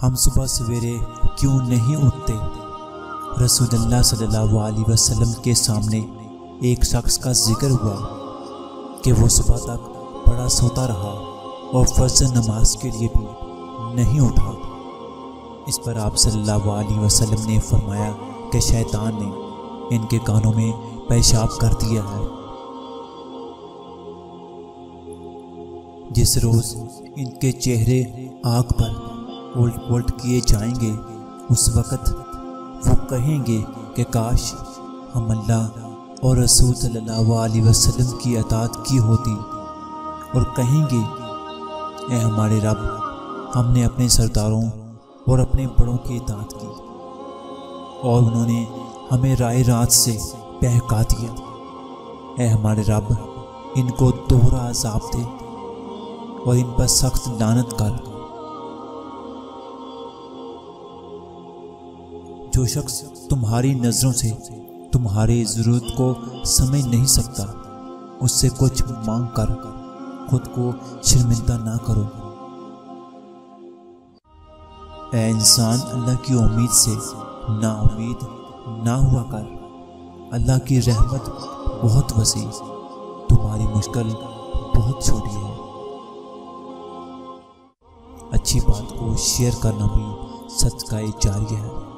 हम सुबह सवेरे क्यों नहीं उठते? रसूलुल्लाह सल्लल्लाहु अलैहि वसल्लम के सामने एक शख्स का ज़िक्र हुआ कि वो सुबह तक बड़ा सोता रहा और फ़र्ज़ नमाज़ के लिए भी नहीं उठा। इस पर आप सल्लल्लाहु अलैहि वसल्लम ने फरमाया कि शैतान ने इनके कानों में पेशाब कर दिया है। जिस रोज़ इनके चेहरे आग पर उल्ट पुलट किए जाएँगे। उस वक़्त वो कहेंगे कि काश हम अल्लाह और रसूल सल्लल्लाहु अलैहि वसल्लम की अतात की होती और कहेंगे ए हमारे रब, हमने अपने सरदारों और अपने बड़ों की इतात की और उन्होंने हमें राय रात से बहका दिया। ए हमारे रब, इनको दोहरा अजाब दे और इन पर सख्त लानत कर। जो शख्स तुम्हारी नज़रों से, तुम्हारी ज़रूरत को समझ नहीं सकता, उससे कुछ मांग कर खुद को शर्मिंदा ना करो। ए इंसान, अल्लाह की उम्मीद से ना उम्मीद ना हुआ कर। अल्लाह की रहमत बहुत वसी, तुम्हारी मुश्किल बहुत छोटी है। अच्छी बात को शेयर करना भी सच का जारी है।